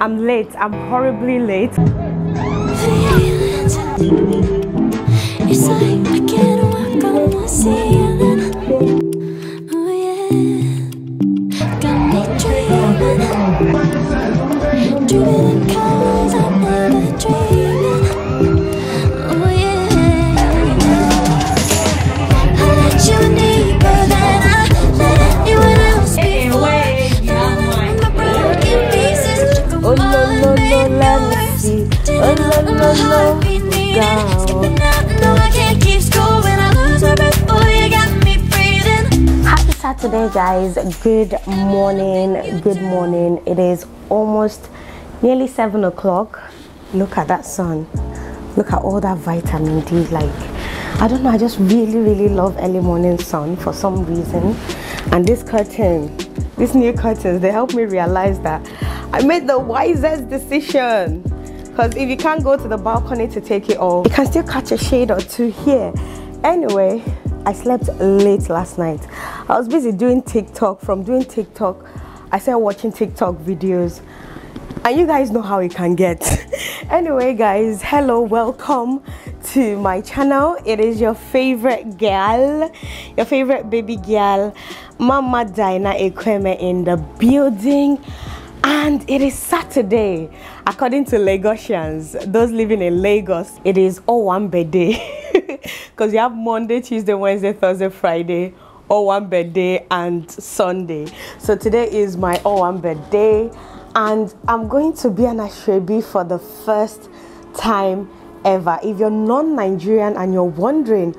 I'm late. I'm horribly late. It's like I can't walk on the ceiling. Saturday, guys. Good morning. Good morning. It is almost nearly seven o'clock. Look at that sun. Look at all that vitamin D. Like, I don't know. I just really, really love early morning sun for some reason. And this curtain, these new curtains, they help me realize that I made the wisest decision. Because if you can't go to the balcony to take it off, you can still catch a shade or two here. Anyway, I slept late last night. I was busy doing TikTok. From doing TikTok, I started watching TikTok videos. And you guys know how it can get. anyway, guys, hello, welcome to my channel. It is your favorite girl, your favorite baby girl, Mama Dyna Ekwueme in the building. And it is Saturday. According to Lagosians, those living in Lagos, it is all one day. Because you have Monday, Tuesday, Wednesday, Thursday, Friday, all one day, and Sunday. So today is my all one day. And I'm going to be an Asoebi for the first time ever. If you're non Nigerian and you're wondering,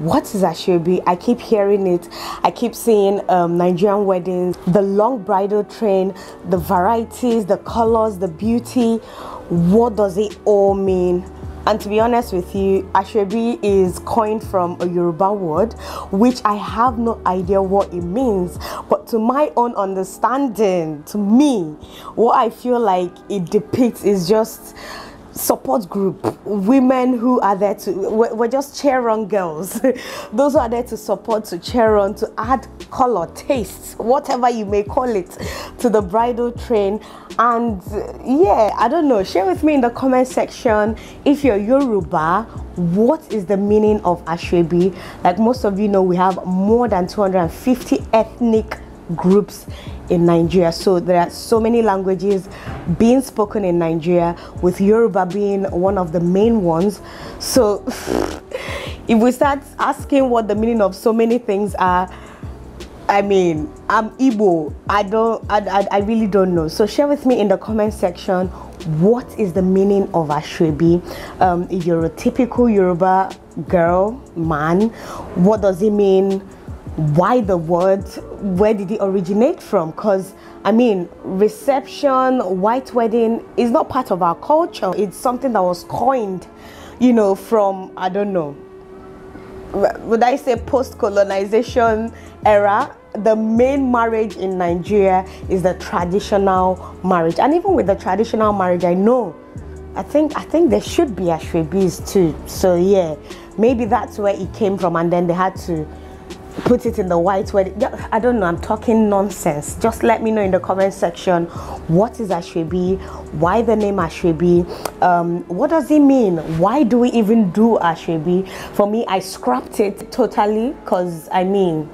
what is Asoebi? I keep hearing it. I keep seeing um, Nigerian weddings, the long bridal train, the varieties, the colors, the beauty. What does it all mean? And to be honest with you, Asoebi is coined from a Yoruba word, which I have no idea what it means. But to my own understanding, to me, what I feel like it depicts is just support group women who are there to we're, we're just cheer on girls. Those who are there to support to cheer on to add color taste whatever you may call it to the bridal train. And yeah i don't know. Share with me in the comment section if you're yoruba what is the meaning of asoebi like most of you know we have more than 250 ethnic groups in Nigeria. So there are so many languages being spoken in Nigeria, with Yoruba being one of the main ones. So if we start asking what the meaning of so many things are, I mean, I'm Igbo. I don't, I, I, I really don't know. So share with me in the comment section what is the meaning of Asoebi. Um, if you're a typical Yoruba girl, man, what does it mean? why the word where did it originate from? Because i mean reception white wedding is not part of our culture. It's something that was coined you know from i don't know would i say post-colonization era? The main marriage in nigeria is the traditional marriage. And even with the traditional marriage i know i think i think there should be asoebis too. So yeah maybe that's where it came from. And then they had to put it in the white wedding. I don't know, I'm talking nonsense. Just let me know in the comment section what is Asoebi, why the name Asoebi, um, what does it mean? Why do we even do Asoebi? For me, I scrapped it totally because I mean,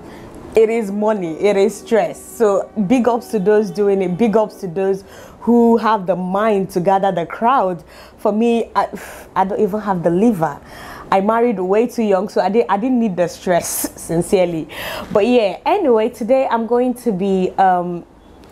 it is money, it is stress. So big ups to those doing it, big ups to those who have the mind to gather the crowd. For me, I, I don't even have the liver. I married way too young, so I didn't I didn't need the stress, sincerely. But yeah, anyway, today I'm going to be um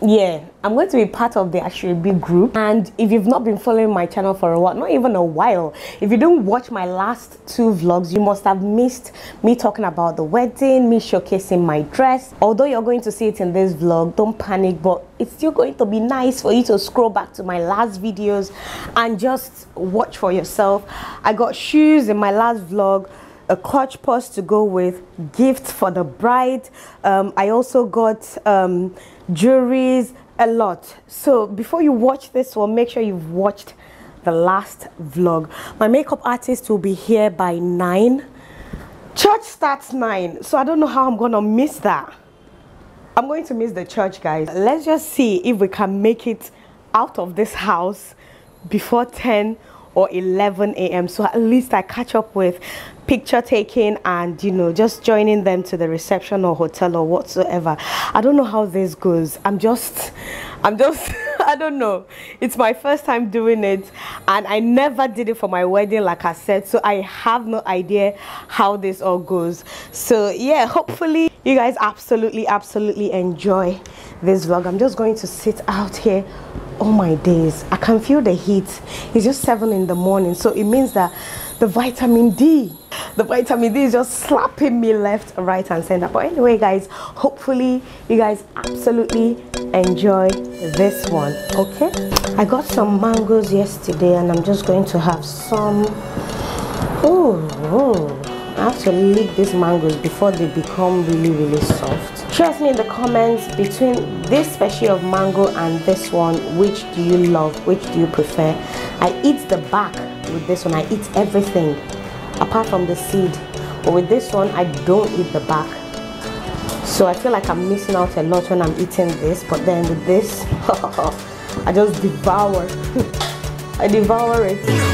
yeah, I'm going to be part of the Asoebi group. And if you've not been following my channel for a while, not even a while, if you didn't watch my last two vlogs, you must have missed me talking about the wedding, me showcasing my dress. Although you're going to see it in this vlog, don't panic, but it's still going to be nice for you to scroll back to my last videos and just watch for yourself. I got shoes in my last vlog a clutch purse to go with gift for the bride. Um, i also got um, jewelries a lot. So before you watch this one make sure you've watched the last vlog. My makeup artist will be here by nine. Church starts nine so i don't know how i'm gonna miss that. I'm going to miss the church guys. Let's just see if we can make it out of this house before 10 or 11 a.m. So at least I catch up with picture taking and you know just joining them to the reception or hotel or whatsoever. I don't know how this goes. I'm just I'm just I don't know. It's my first time doing it and I never did it for my wedding like I said. So I have no idea how this all goes. So yeah, hopefully you guys absolutely absolutely enjoy this vlog. I'm just going to sit out here all my days i can feel the heat it's just seven in the morning so it means that the vitamin d the vitamin d is just slapping me left right and center but anyway guys hopefully you guys absolutely enjoy this one okay i got some mangoes yesterday and i'm just going to have some oh. I have to lick these mangoes before they become really really soft. Trust me in the comments between this special of mango and this one, which do you love? Which do you prefer? I eat the back with this one. I eat everything apart from the seed. But with this one, I don't eat the back. So I feel like I'm missing out a lot when I'm eating this. But then with this, I just devour. I devour it.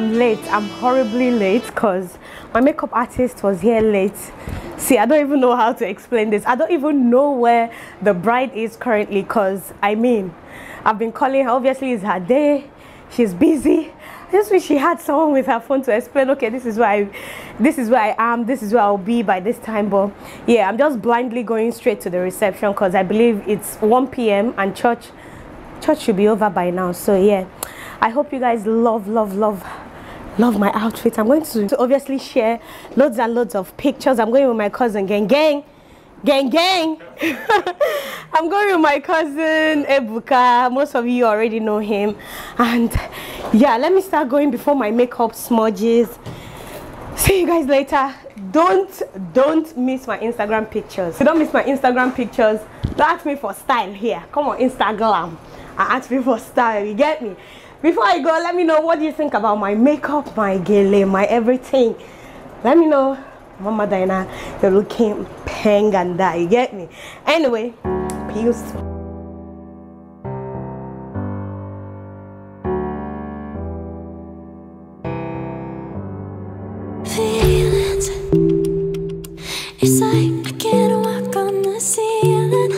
I'm late. I'm horribly late because my makeup artist was here late. See i don't even know how to explain this. I don't even know where the bride is currently because i mean i've been calling her. Obviously it's her day. She's busy. I just wish she had someone with her phone to explain okay this is where i this is where i am. This is where i'll be by this time. But yeah i'm just blindly going straight to the reception because i believe it's 1 p.m and church church should be over by now. So yeah i hope you guys love love love love my outfit. I'm going to, to obviously share loads and loads of pictures. I'm going with my cousin gang gang. Gang gang. I'm going with my cousin ebuka. Most of you already know him. And yeah let me start going before my makeup smudges. See you guys later. Don't don't miss my instagram pictures. Don't miss my instagram pictures don't ask me for style here. Come on instagram. And ask me for style. You get me before i go let me know what do you think about my makeup my gele my everything let me know mama Diana, you're looking peng and that you get me anyway peace feelings. It's like I can't walk on the ceiling.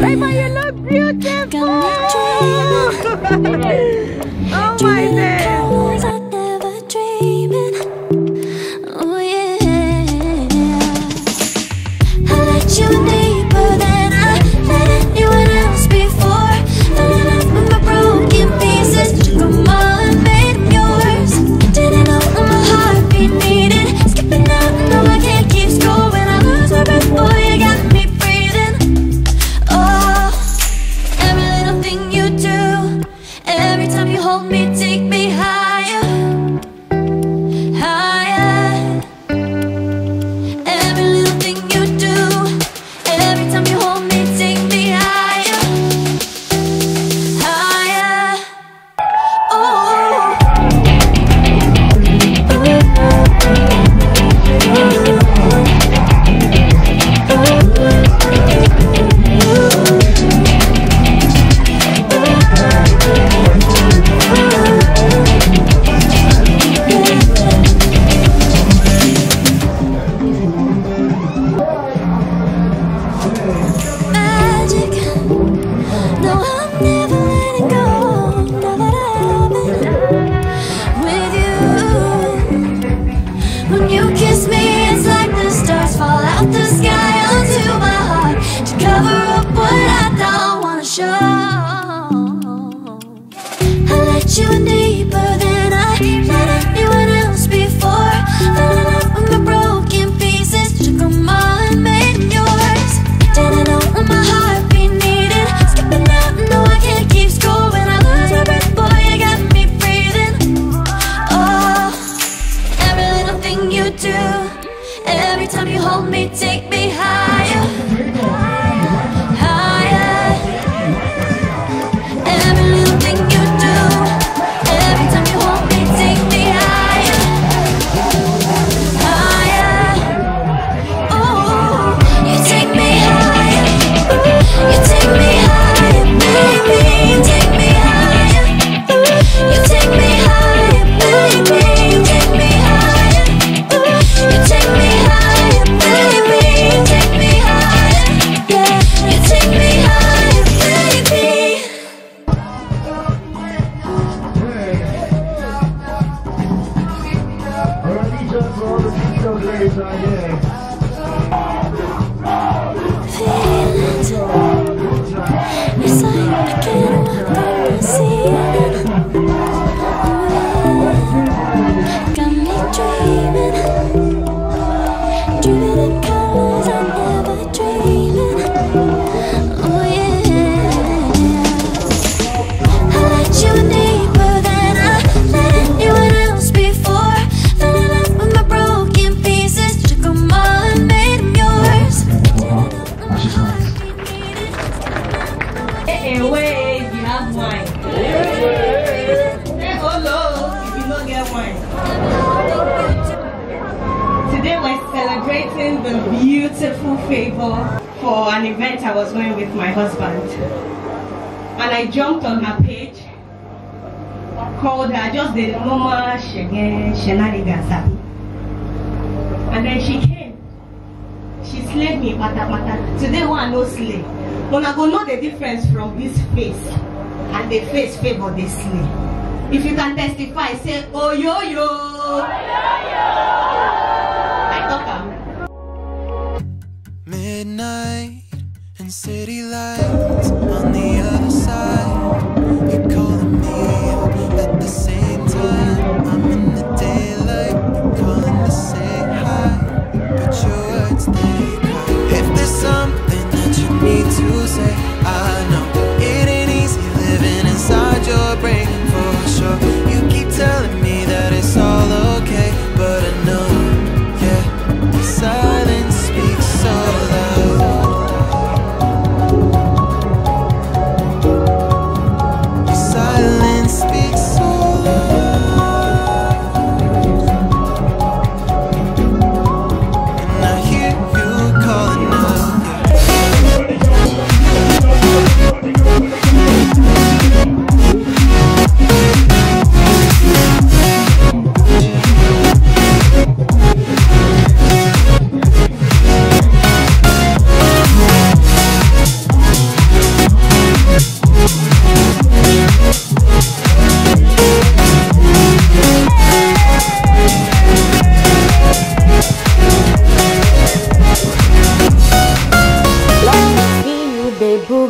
Baby, you look beautiful Today we're celebrating the beautiful favor for an event I was going with my husband. And I jumped on her page, called her, just the Shege Shenanigans. And then she came. She slayed me pata pata. Today one no slay. Una go know the difference from this face and the face favor the slay. If you can testify, say oh yo yo. I Midnight and city lights on the other side.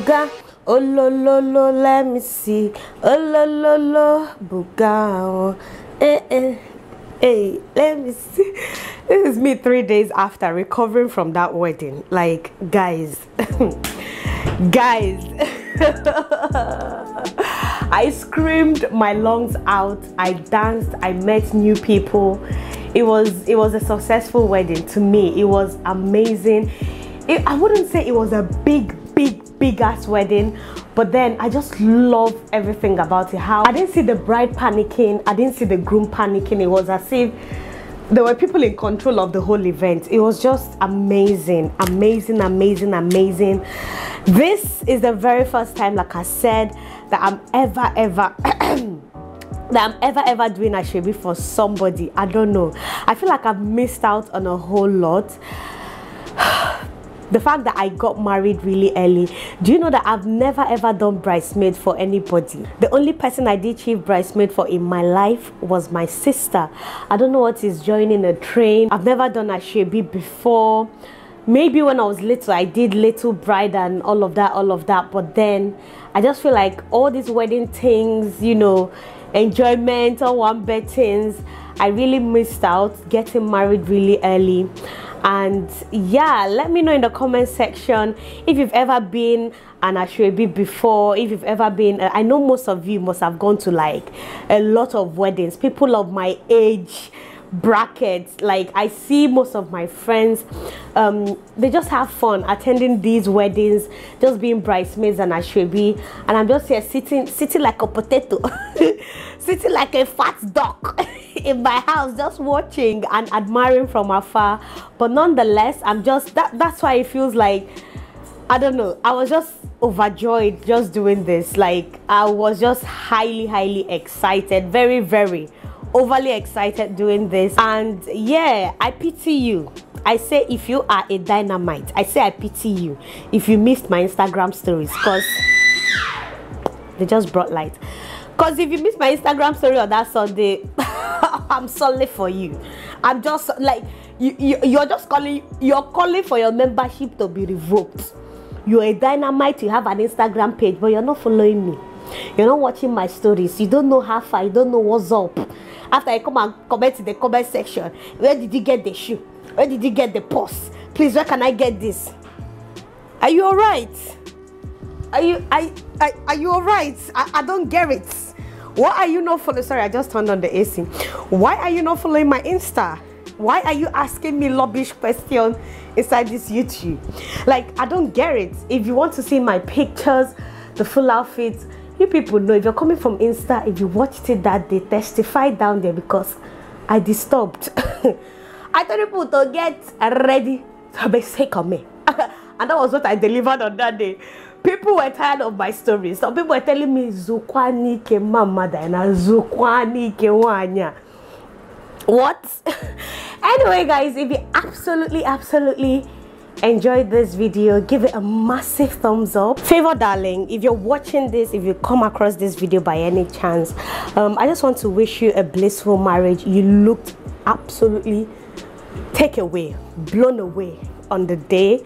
Booga. Oh, lo, lo, lo, let me see. Oh, lo, lo, lo, booga. Oh, eh, eh. Hey, let me see. This is me three days after recovering from that wedding. Like, guys, guys, I screamed my lungs out. I danced. I met new people. It was it was a successful wedding to me. It was amazing. It, I wouldn't say it was a big, big, ass wedding, but then I just love everything about it. How I didn't see the bride panicking. I didn't see the groom panicking. It was as if there were people in control of the whole event. It was just amazing, amazing, amazing, amazing. This is the very first time, like I said, that I'm ever, ever. that I'm ever ever doing a shebi for somebody. I don't know. I feel like I've missed out on a whole lot. the fact that I got married really early. Do you know that I've never ever done bridesmaid for anybody? The only person I did chief bridesmaid for in my life was my sister. I don't know what is joining a train. I've never done a shebi before. maybe when I was little, I did little bride and all of that, all of that. But then I just feel like all these wedding things, you know, enjoyment, all one bed things, I really missed out getting married really early. And yeah, let me know in the comment section if you've ever been an Asoebi before, if you've ever been. I know most of you must have gone to like a lot of weddings, people of my age brackets like i see most of my friends um they just have fun attending these weddings just being bridesmaids and asoebi and i'm just here sitting sitting like a potato sitting like a fat duck in my house just watching and admiring from afar. But nonetheless i'm just that that's why it feels like i don't know i was just overjoyed just doing this. Like i was just highly highly excited very very overly excited doing this. And yeah i pity you. I say if you are a dynamite i say i pity you if you missed my instagram stories because they just brought light because if you missed my instagram story on that sunday i'm sorry for you i'm just like you, you you're just calling you're calling for your membership to be revoked you're a dynamite you have an instagram page but you're not following me you're not watching my stories you don't know how far you don't know what's up after I come and comment in the comment section, where did you get the shoe? Where did you get the purse? Please, where can I get this? Are you alright? Are you I, I are you alright? I, I don't get it. Why are you not following? Sorry, I just turned on the AC. Why are you not following my Insta? Why are you asking me lobbish questions inside this YouTube? Like, I don't get it. If you want to see my pictures, the full outfits, you people know if you're coming from Insta, if you watched it that day, testify down there because I disturbed. I told people to get ready to be sick of me. and that was what I delivered on that day. People were tired of my stories. Some people were telling me Zukwani ke mama dana Zukwani ke wanya. What? anyway, guys, if you absolutely, absolutely enjoyed this video give it a massive thumbs up favor darling if you're watching this if you come across this video by any chance um, i just want to wish you a blissful marriage you looked absolutely take away blown away on the day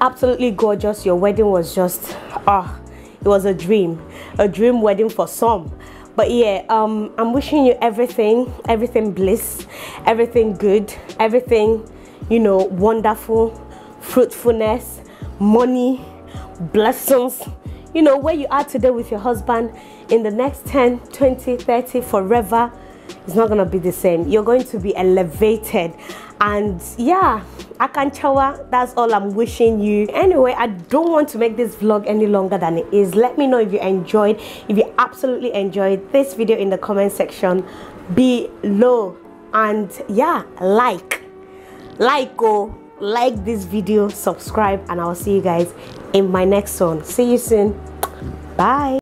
absolutely gorgeous your wedding was just ah it was a dream a dream wedding for some but yeah um i'm wishing you everything everything bliss everything good everything you know wonderful fruitfulness, money, blessings. You know, where you are today with your husband in the next 10, 20, 30, forever, it's not going to be the same. You're going to be elevated. And yeah, Akanchawa, that's all I'm wishing you. Anyway, I don't want to make this vlog any longer than it is. Let me know if you enjoyed, if you absolutely enjoyed this video in the comment section below. And yeah, like, like, oh like this video subscribe and i'll see you guys in my next one see you soon bye